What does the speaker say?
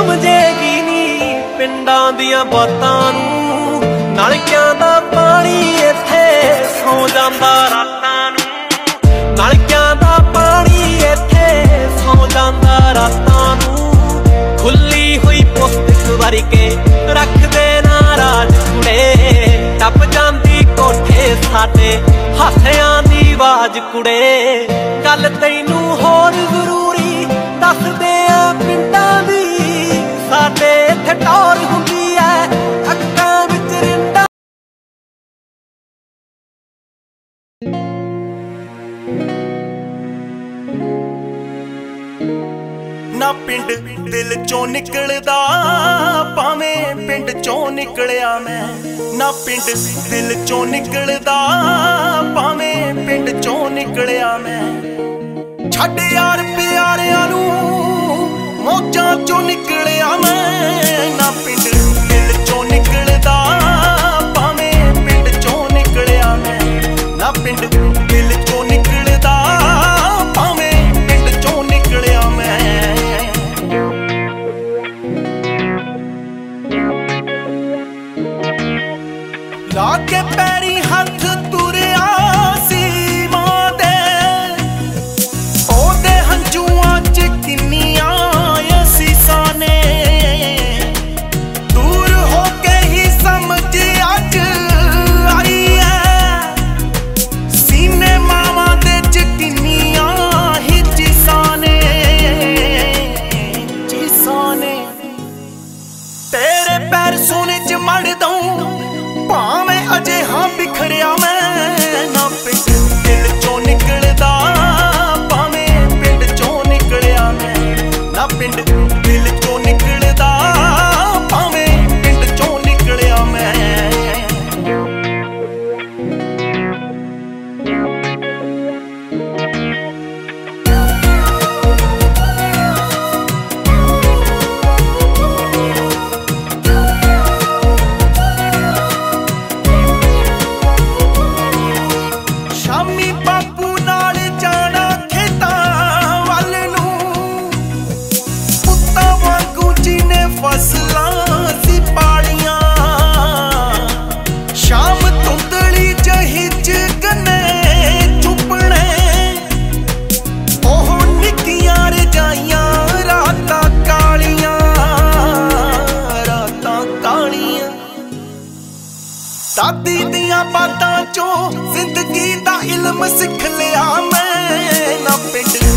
ਸਮਝੇਗੀ ਨਹੀਂ ਪਿੰਡਾਂ ਦੀਆਂ ਬਾਤਾਂ ਨੂੰ। ਨਲਕਿਆਂ ਦਾ ਪਾਣੀ ਇੱਥੇ ਸੌ ਜਾਂਦਾ ਰਾਤਾਂ ਨੂੰ। ਨਲਕਿਆਂ ਦਾ ਪਾਣੀ ਇੱਥੇ ਸੌ ਜਾਂਦਾ ਰਾਤਾਂ ਨੂੰ। ਖੁੱਲੀ ਹੋਈ ਪੁਸਤਕ ਵਰਗੇ ਰੱਖਦੇ ਨਾਰਾਜ ਕੁੜੇ। ਟੱਪ ਜਾਂਦੀ ਕੋਠੇ ਸਾਡੇ ਹਾਸਿਆਂ ਦੀ ਆਵਾਜ਼ ਕੁੜੇ। ਕੱਲ ਤੈਨੂੰ ਹੋਰ ਜ਼ਰੂਰੀ ਦੱਸਦੇ ਨਾ ਪਿੰਡ ਦਿਲ ਚੋਂ ਨਿਕਲਦਾ, ਭਾਵੇਂ ਪਿੰਡ ਚੋਂ ਨਿਕਲਿਆ ਮੈਂ। ਨਾ ਪਿੰਡ ਦਿਲ ਚੋਂ ਨਿਕਲਦਾ, ਭਾਵੇਂ ਪਿੰਡ ਚੋਂ ਨਿਕਲਿਆ ਮੈਂ। ਛੱਡ ਯਾਰ ਪਿਆਰਿਆਂ ਨੂੰ, ਮੋਜਾਂ ਚੋਂ ਨਿਕਲਿਆ ਮੈਂ। ਨਾ ਪਿੰਡ ਲਾ ਕੇ ਪੈਰੀ ਹੱਥ ਫਸਲਾਂ ਸੀ ਪਾਲੀਆਂ ਸ਼ਾਮ ਧੁੰਦਲੀ ਜਹੀ ਚ ਗੰਨੇ ਚੁੱਪਣੇ। ਉਹ ਨਿੱਕੀਆਂ ਰਜਾਈਆਂ, ਰਾਤਾਂ ਕਾਲੀਆਂ ਰਾਤਾਂ ਕਾਲੀਆਂ। ਦਾਦੀ ਦੀਆਂ ਬਾਤਾਂ ਚੋਂ ਜ਼ਿੰਦਗੀ ਦਾ ਇਲਮ ਸਿੱਖ ਲਿਆ ਮੈਂ, ਨਾ ਪਿੰਡ